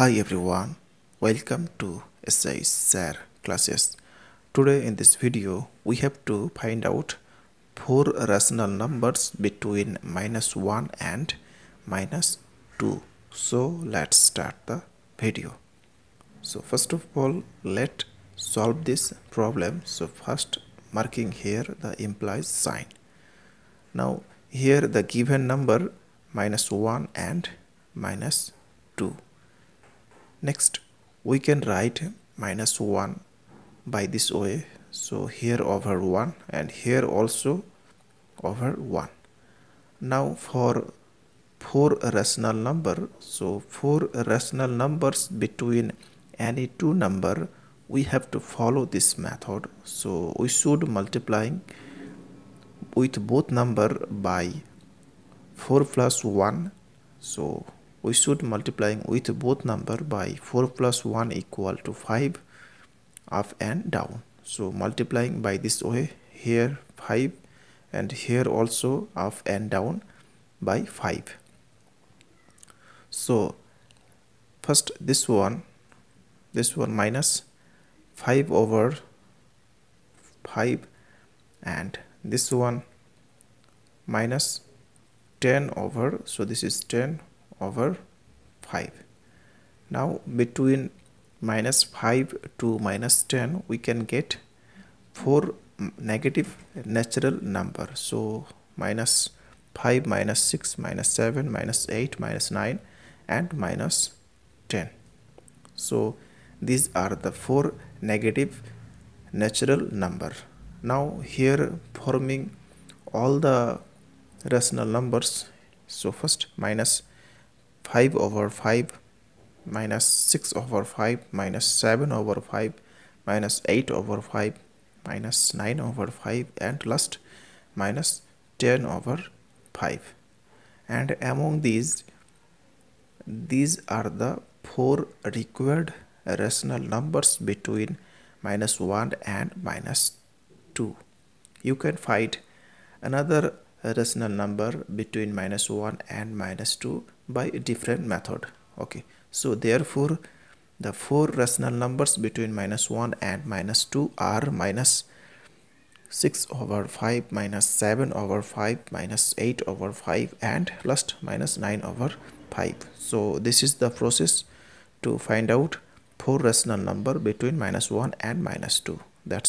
Hi everyone, welcome to SH Sir classes. Today in this video we have to find out four rational numbers between minus 1 and minus 2. So let's start the video. So first of all let's solve this problem. So first marking here the implies sign. Now here the given number minus 1 and minus 2 next we can write minus 1 by this way. So here over 1 and here also over 1 now for four rational number so four rational numbers between any two number we have to follow this method. So we should multiplying with both number by 4 plus 1 so we should multiplying with both number by 4 plus 1 equal to 5 up and down. So multiplying by this way here 5 and here also up and down by 5 so first this one this one minus 5 over 5 and this one minus 10 over so this is 10 over 5 now between minus 5 to minus 10 we can get four negative natural number. So minus 5 minus 6 minus 7 minus 8 minus 9 and minus 10 so these are the four negative natural number. Now here forming all the rational numbers. So first minus 5 over 5 minus 6 over 5 minus 7 over 5 minus 8 over 5 minus 9 over 5 and last minus 10 over 5 and among these these are the four required rational numbers between minus 1 and minus 2 you can find another rational number between minus 1 and minus 2 by a different method. Okay. So therefore the four rational numbers between minus 1 and minus 2 are minus 6 over 5 minus 7 over 5 minus 8 over 5 and last minus 9 over 5 so this is the process to find out four rational number between minus 1 and minus 2 that's